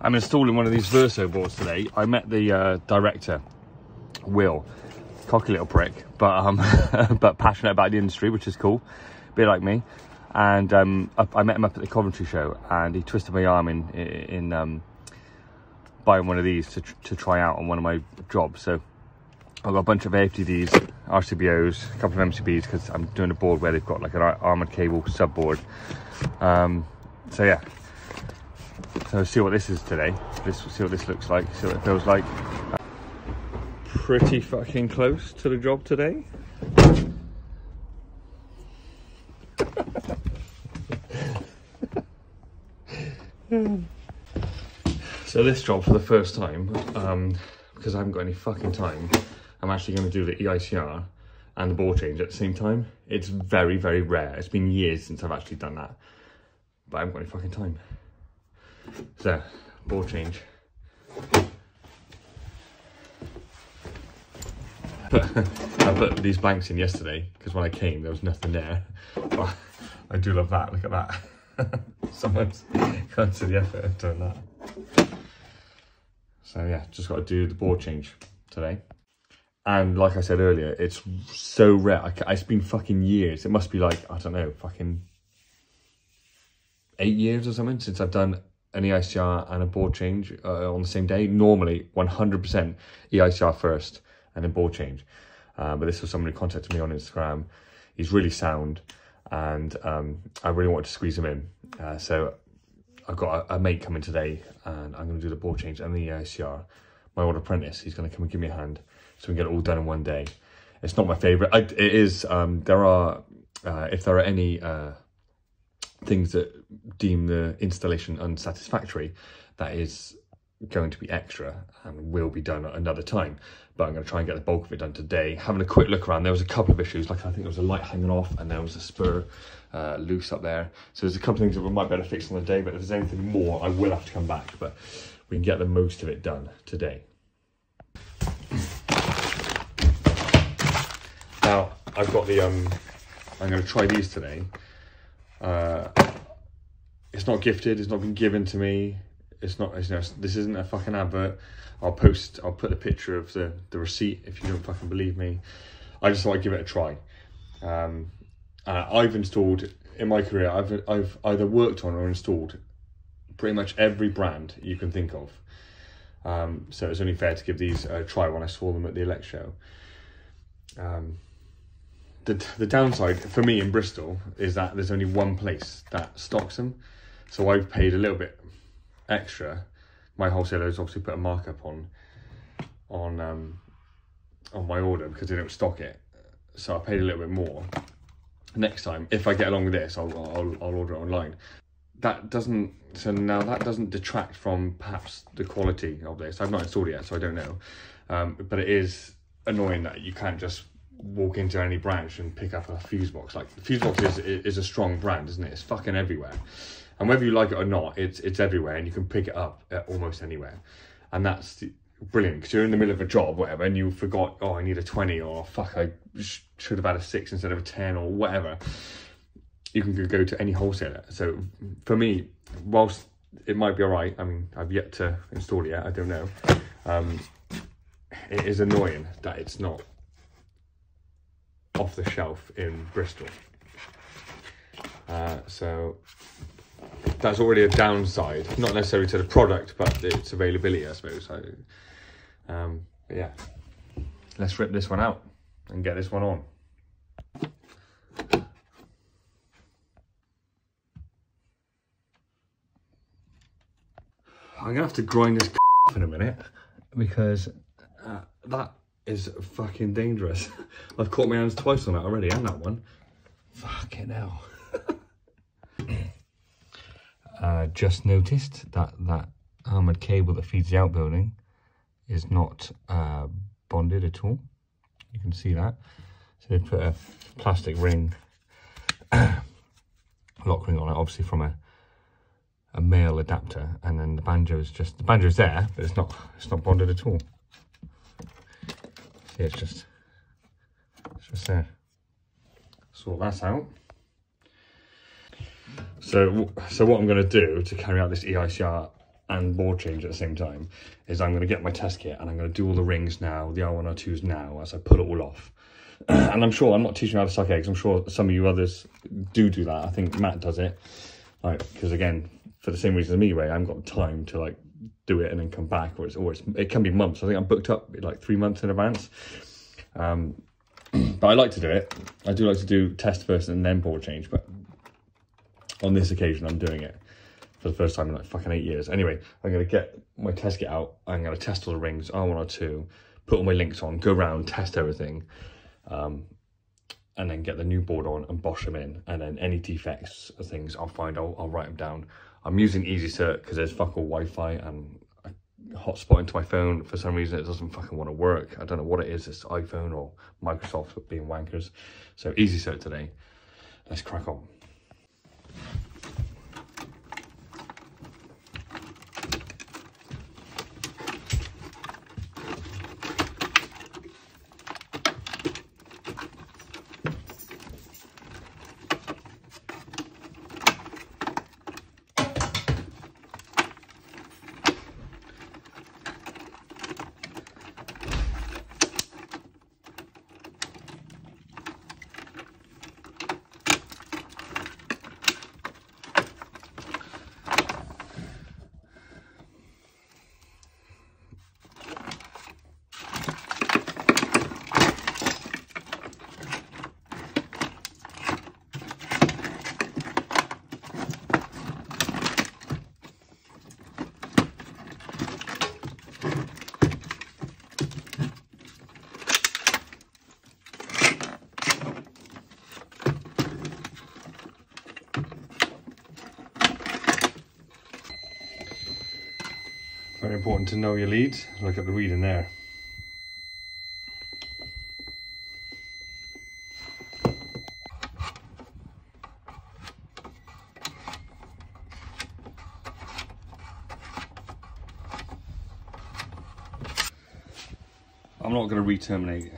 I'm installing one of these Verso boards today. I met the uh, director, Will, cocky little prick, but um, but passionate about the industry, which is cool, a bit like me. And um, I, I met him up at the Coventry show, and he twisted my arm in in um, buying one of these to to try out on one of my jobs. So I've got a bunch of AFDDs, RCBOs, a couple of MCBs because I'm doing a board where they've got like an armored cable subboard. Um, so yeah, so see what this is today. See what this looks like, see what it feels like. Pretty fucking close to the job today. so this job for the first time, um, because I haven't got any fucking time, I'm actually going to do the EICR and the board change at the same time. It's very, very rare. It's been years since I've actually done that. But I haven't got any fucking time. So, board change. I put these blanks in yesterday because when I came there was nothing there. But I do love that, look at that. Someone's gone to the effort of doing that. So yeah, just got to do the board change today. And like I said earlier, it's so rare. I, it's been fucking years. It must be like, I don't know, fucking eight years or something since I've done an EICR and a board change uh, on the same day. Normally, 100% EICR first and then board change. Uh, but this was somebody who contacted me on Instagram. He's really sound and um, I really wanted to squeeze him in. Uh, so I've got a, a, mate coming today and I'm going to do the board change and the EICR. My old apprentice, he's going to come and give me a hand so we can get it all done in one day. It's not my favourite. It is, um, there are, uh, if there are any uh, things that deem the installation unsatisfactory, that is going to be extra and will be done at another time. But I'm going to try and get the bulk of it done today. Having a quick look around, there was a couple of issues, like I think there was a light hanging off and there was a spur uh, loose up there. So there's a couple of things that we might better fix on the day, but if there's anything more, I will have to come back. But we can get the most of it done today. Now, I've got the, um, I'm going to try these today. Uh, it's not gifted, it's not been given to me. It's not, it's, you know, this isn't a fucking advert. I'll post, I'll put a picture of the, the receipt if you don't fucking believe me. I just thought I'd give it a try. Um, uh, I've installed, in my career, I've, I've either worked on or installed pretty much every brand you can think of. Um, so it's only fair to give these a try when I saw them at the Elex show. Um, the, the downside for me in Bristol is that there's only one place that stocks them. So I've paid a little bit extra. My wholesaler has obviously put a markup on on um, on my order because they don't stock it. So I paid a little bit more. Next time, if I get along with this, I'll, I'll, I'll order it online. That doesn't, so now that doesn't detract from perhaps the quality of this. I've not installed it yet, so I don't know. Um, but it is annoying that you can't just walk into any branch and pick up a Fusebox. Like the Fusebox is is a strong brand, isn't it? It's fucking everywhere, and whether you like it or not, it's it's everywhere, and you can pick it up almost anywhere, and that's brilliant because you're in the middle of a job, whatever, and you forgot, oh, I need a twenty, or fuck, I sh should have had a six instead of a ten, or whatever. You can go to any wholesaler. So for me, whilst it might be all right, I mean, I've yet to install it yet. I don't know. Um, it is annoying that it's not off the shelf in Bristol. Uh, so that's already a downside, not necessarily to the product, but its availability, I suppose. So, um, yeah, let's rip this one out and get this one on. I'm gonna have to grind this in a minute because uh, that is fucking dangerous. I've caught my hands twice on that already, and that one. Fucking hell. uh, just noticed that that armoured cable that feeds the outbuilding is not uh, bonded at all. You can see that. So they put a plastic ring, lock ring on it, obviously from a a male adapter, and then the banjo is just the banjo's there, but it's not it's not bonded at all. See, it's just, it's just there. Sort that out. So, so what I'm going to do to carry out this EICR and board change at the same time is I'm going to get my test kit and I'm going to do all the rings now, the R1, R2s now as I pull it all off. and I'm sure I'm not teaching you how to suck eggs. I'm sure some of you others do do that. I think Matt does it, like because again, for the same reason as me, Ray, I haven't got time to like do it and then come back, or it's it's, it can be months. I think I'm booked up like three months in advance. Um, but I like to do it. I do like to do test first and then board change, but on this occasion, I'm doing it for the first time in like fucking eight years. Anyway, I'm going to get my test kit out. I'm to test all the rings, R1 or 2, put all my links on, go around, test everything, um, and then get the new board on and bosh them in. And then any defects or things I'll find, I'll, I'll write them down. I'm using EasyCert because there's fuck all Wi-Fi and hotspot into my phone. For some reason, it doesn't fucking want to work. I don't know what it is. It's iPhone or Microsoft being wankers. So EasyCert today. Let's crack on. Very important to know your leads. Look at the reading there. I'm not going to re-terminate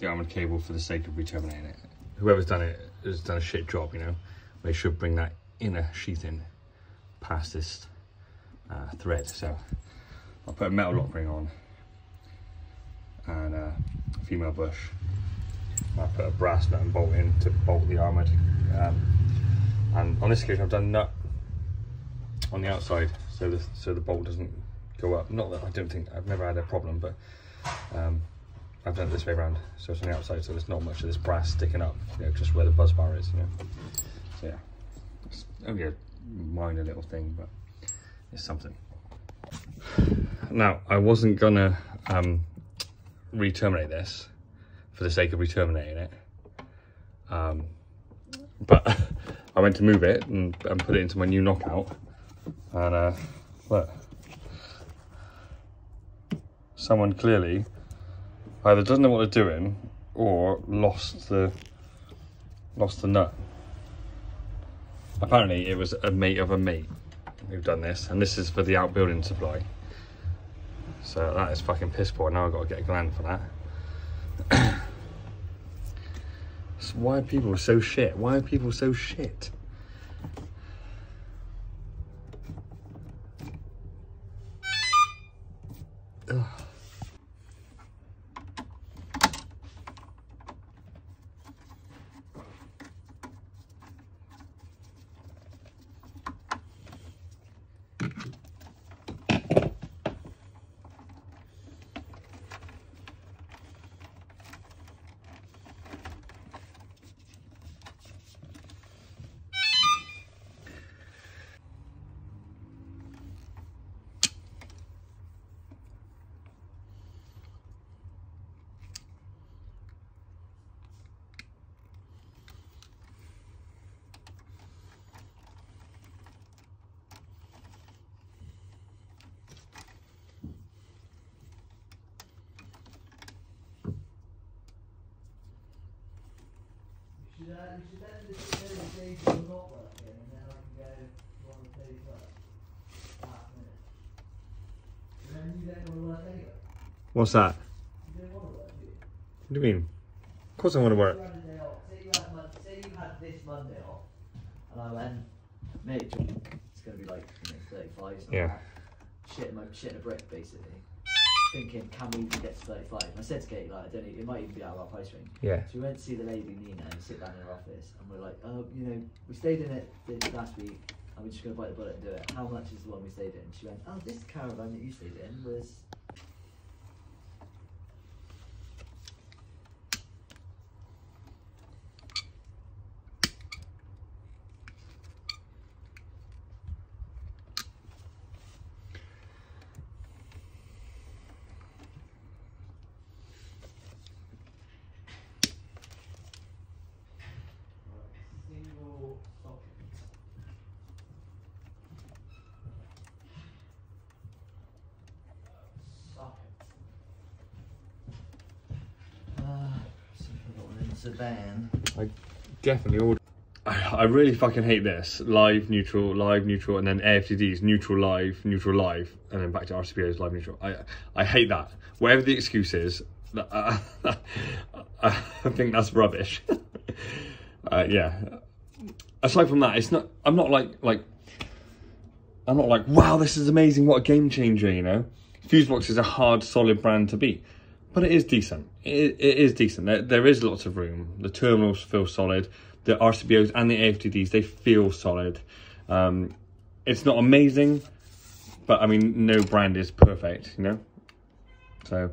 the armoured cable for the sake of re-terminating it. Whoever's done it has done a shit job, you know. They should bring that inner sheathing past this uh, thread. So I'll put a metal lock ring on and a female bush. I'll put a brass nut and bolt in to bolt the armoured. Um, and on this occasion I've done nut on the outside so the, so the bolt doesn't go up. Not that I don't think, I've never had a problem, but um, I've done it this way around. So it's on the outside so there's not much of this brass sticking up, you know, just where the bus bar is, you know. So yeah, it's only a minor little thing, but it's something. Now, I wasn't gonna um, re-terminate this for the sake of re-terminating it. Um, but I went to move it and, and, put it into my new knockout. And uh, look, someone clearly either doesn't know what they're doing or lost the lost the nut. Apparently it was a mate of a mate who've done this and this is for the outbuilding supply. So that is fucking piss poor. Now I've got to get a gland for that. so why are people so shit? Why are people so shit? Should, you should early stage will not working, and then I can go one of the. Last minute. And then you don't want to work anyway. What's that? You don't want to work, do you? What do you mean? Of course I want to work. You had a day off. Say you had, Mon- say you had this Monday off, and I went, mate, it's going to be like you know, 35, something Yeah. like that. shitting my shitting a brick basically. Thinking, can we even get to 35? And I said to Katie, like, I don't know, it might even be out of our price range. Yeah. So we went to see the lady Nina and sit down in her office, and we're like, oh, you know, we stayed in it last week, and we're just gonna bite the bullet and do it. How much is the one we stayed in? She went, oh, this caravan that you stayed in was. Single socket. Uh, see if I got one in the van. I definitely order. I, I really fucking hate this. Live, neutral, live, neutral, and then AFDDs, neutral, live, neutral, live, and then back to RCBOs, live, neutral. I I hate that. Whatever the excuse is, that- uh, I think that's rubbish. uh, yeah. Aside from that, it's not. I'm not like like. I'm not like wow, this is amazing. What a game changer, you know. Fusebox is a hard, solid brand to beat, but it is decent. It, it is decent. There, there is lots of room. The terminals feel solid. The RCBOs and the AFDDs they feel solid. Um, it's not amazing, but I mean, no brand is perfect, you know. So,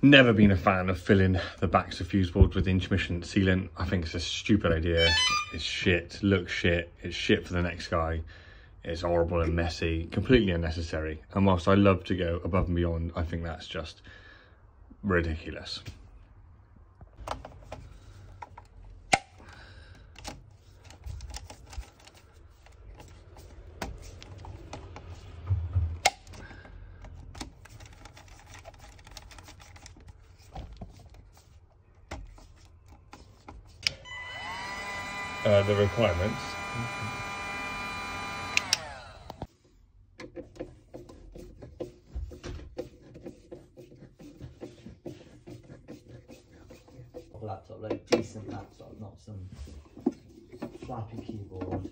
never been a fan of filling the backs of fuse boards with intumescent sealant. I think it's a stupid idea. It's shit. Looks shit. It's shit for the next guy. It's horrible and messy, completely unnecessary. And whilst I love to go above and beyond, I think that's just ridiculous. Uh, the requirements. Laptop, like decent laptop, not some flappy keyboard.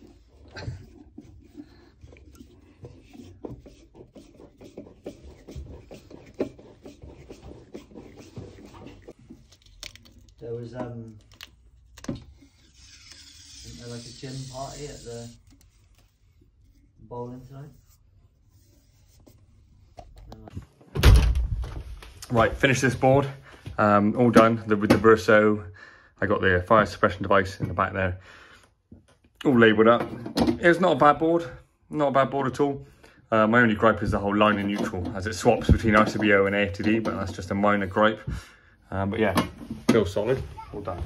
There was um, there like a gym party at the bowling tonight? Right, finish this board. Um, all done the, with the Verso. I got the fire suppression device in the back there. All labelled up. It's not a bad board. Not a bad board at all. Uh, my only gripe is the whole line in neutral as it swaps between RCBO and AFDD, but that's just a minor gripe. Um, but yeah, feels solid. All done.